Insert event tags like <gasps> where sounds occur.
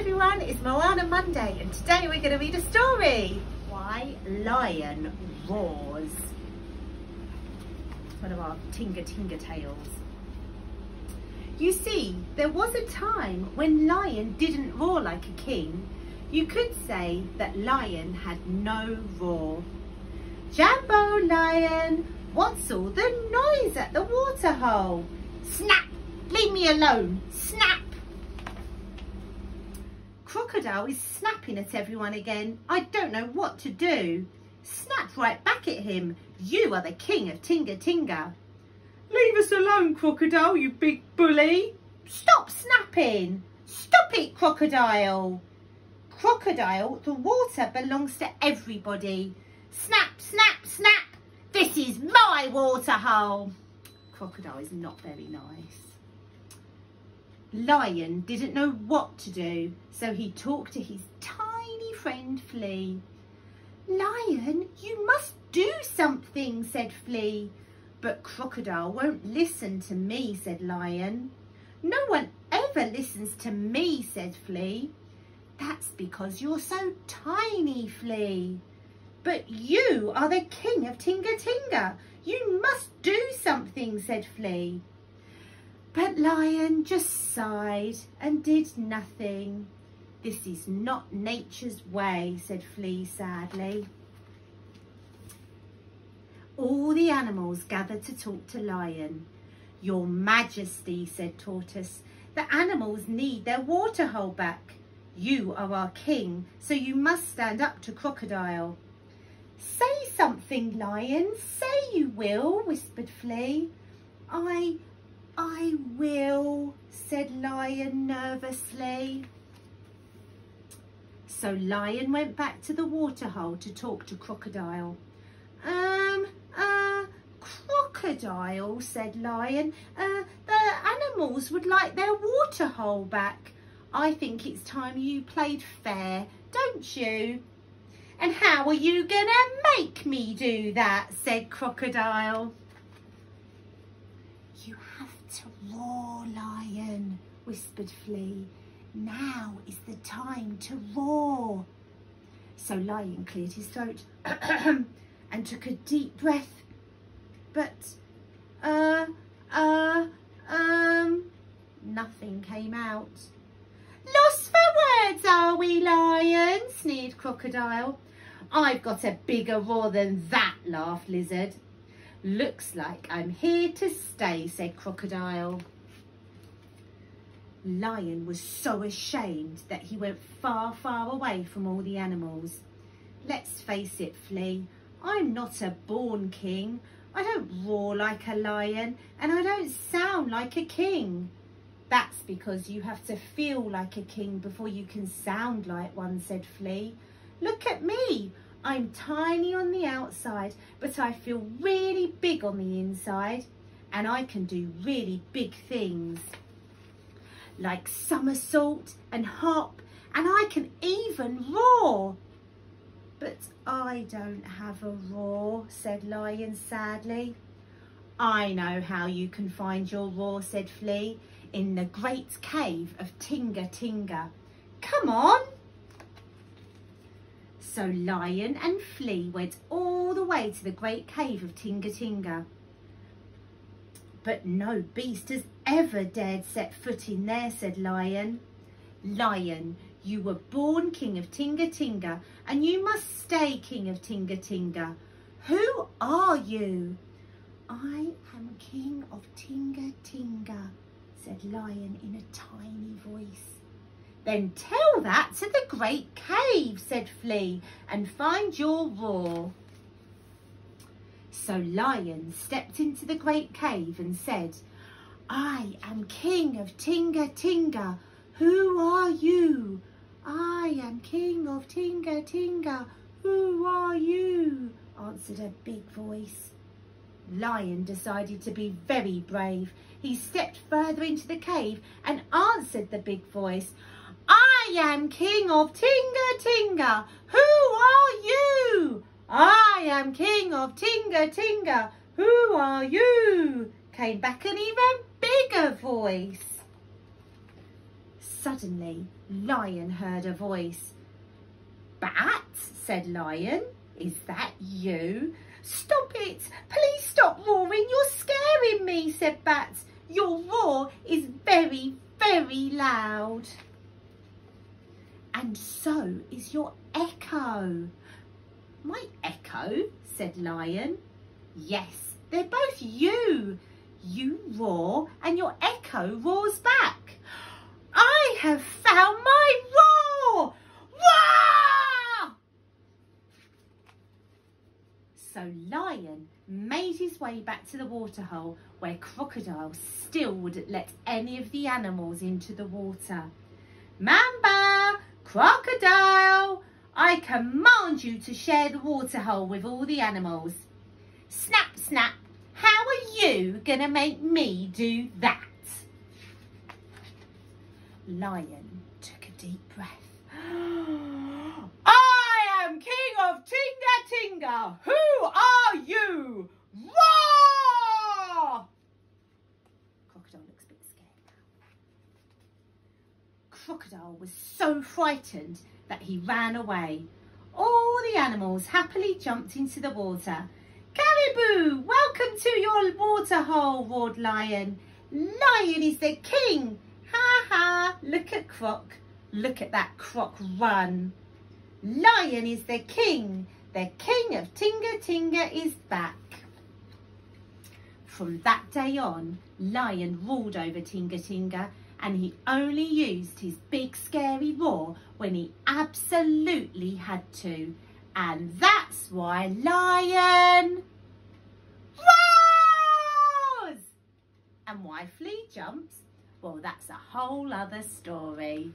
everyone, it's Moana Monday and today we're going to read a story. Why Lion Roars. One of our Tinga Tinga tales. You see, there was a time when Lion didn't roar like a king. You could say that Lion had no roar. Jambo Lion, what's all the noise at the waterhole? Snap! Leave me alone! Snap! Crocodile is snapping at everyone again. I don't know what to do. Snap right back at him. You are the king of Tinga Tinga. Leave us alone, Crocodile, you big bully. Stop snapping. Stop it, Crocodile. Crocodile, the water belongs to everybody. Snap, snap, snap. This is my waterhole. Crocodile is not very nice. Lion didn't know what to do, so he talked to his tiny friend Flea. Lion, you must do something, said Flea. But Crocodile won't listen to me, said Lion. No one ever listens to me, said Flea. That's because you're so tiny, Flea. But you are the king of Tinga Tinga. You must do something, said Flea. But Lion just sighed and did nothing. This is not nature's way, said Flea sadly. All the animals gathered to talk to Lion. Your Majesty, said Tortoise, the animals need their waterhole back. You are our king, so you must stand up to Crocodile. Say something, Lion, say you will, whispered Flea. I I will, said Lion nervously. So Lion went back to the waterhole to talk to Crocodile. Um, uh, Crocodile, said Lion, uh, the animals would like their waterhole back. I think it's time you played fair, don't you? And how are you gonna make me do that, said Crocodile. You have to roar, lion, whispered Flea. Now is the time to roar. So Lion cleared his throat <clears throat> and took a deep breath. But, uh, uh, um, nothing came out. Lost for words, are we, Lion? sneered Crocodile. I've got a bigger roar than that, laughed Lizard. Looks like I'm here to stay, said Crocodile. Lion was so ashamed that he went far, far away from all the animals. Let's face it, Flea, I'm not a born king. I don't roar like a lion and I don't sound like a king. That's because you have to feel like a king before you can sound like one, said Flea. Look at me. I'm tiny on the outside, but I feel really big on the inside and I can do really big things like somersault and hop and I can even roar. But I don't have a roar, said Lion sadly. I know how you can find your roar, said Flea, in the great cave of Tinga Tinga. Come on. So Lion and Flea went all the way to the great cave of Tinga Tinga. But no beast has ever dared set foot in there, said Lion. Lion, you were born king of Tinga Tinga and you must stay king of Tinga Tinga. Who are you? I am king of Tinga Tinga, said Lion in a tiny voice. Then tell that to the great cave, said Flea, and find your roar. So Lion stepped into the great cave and said, I am king of Tinga Tinga. Who are you? I am king of Tinga Tinga. Who are you? answered a big voice. Lion decided to be very brave. He stepped further into the cave and answered the big voice. I am king of Tinga Tinga. Who are you? I am king of Tinga Tinga. Who are you? Came back an even bigger voice. Suddenly, Lion heard a voice. Bat, said Lion, is that you? Stop it! Please stop roaring, you're scaring me, said Bat. Your roar is very, very loud. And so is your echo. My echo, said Lion. Yes, they're both you. You roar and your echo roars back. I have found my roar! Roar! So Lion made his way back to the waterhole where Crocodile still wouldn't let any of the animals into the water. Mamba, Crocodile, I command you to share the waterhole with all the animals. Snap, snap, how are you going to make me do that? Lion took a deep breath. <gasps> I am King of Tinga Tinga. Who are you? Crocodile looks a bit scared now. Crocodile was so frightened that he ran away. All the animals happily jumped into the water. Karibu, welcome to your waterhole, roared Lion. Lion is the king. Ha ha, look at Croc. Look at that Croc run. Lion is the king. The king of Tinga Tinga is back. From that day on, Lion ruled over Tinga Tinga and he only used his big scary roar when he absolutely had to. And that's why Lion roars! And why Flea jumps? Well, that's a whole other story.